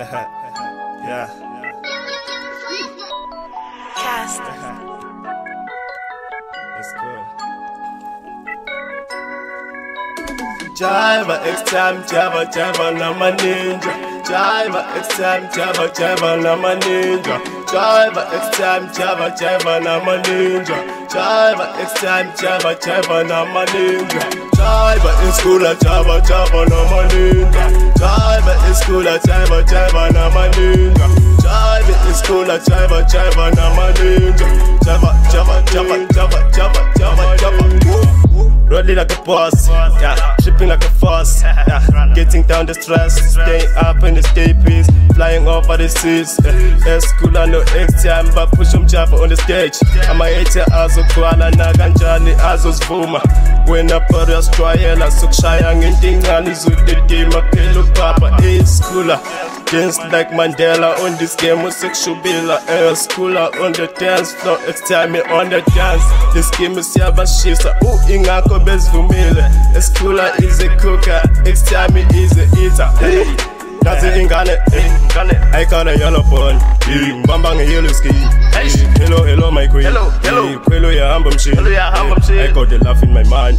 yeah. Cast. That's good. Jiva X time, Java, Java, na my ninja. Jiva X time, Java, Java, na my ninja. Jiva X time, Java, Java, na my ninja. Jiva X time, Java, Java, na my ninja. Jiva in school, a Java, Java, na my ninja. Jiva in school, a Java, Java, na my ninja. Jiva in school, a Java, Java, na my ninja. Java, Java, Java, Java, Java, Java, Java. Rolling like a boss, yeah. Shipping like a force, yeah. Getting down the stress, staying up in the escapees, flying over the seas. Yeah. School I no X time, but push them java on the stage. I'm a hater, azokwana na kanjani azosivuma. Wena pari trial, sokushaya ngentingane izudedima phela upapa eyischooler. Dance like Mandela on this game, usekushubila eh schooler on the dance floor, it's time me on the dance. This game is yabashisa, ooh ingakho bezivumile. Eschooler is a cooker, it's time me is a eater. Hey. Nazi ingane, ingane Ayikhala yellow ball, eh, ngibamba nge-yellow skin. Hello, hello my queen. Hello, hello. Khwelo yahamba mshini Khwelo yahamba mshini. I got the laugh in my mind.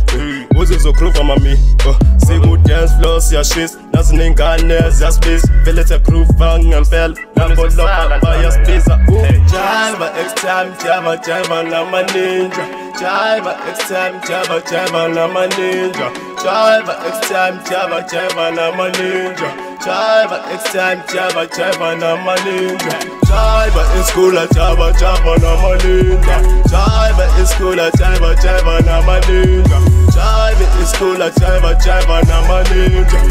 Uze uzogroova mami oh, Siku-dance floor siyashisa Ney'ngane ziyasibiza Vele siyagroova ngempela Nabo Sisala, lokho bayasibiza Uh, Hey. Jiva X time, Java, Java, nama ninja. Jiva X time, Java, Java, nama ninja. Jiva X time, Java, Java, nama ninja. Jiva X time, Java, Java, nama ninja. Jiva in school, a uh, Java, Java, nama ninja. Jiva in school, a uh, Java, Java, nama ninja. Jiva in school, a uh, Java, Java, nama ninja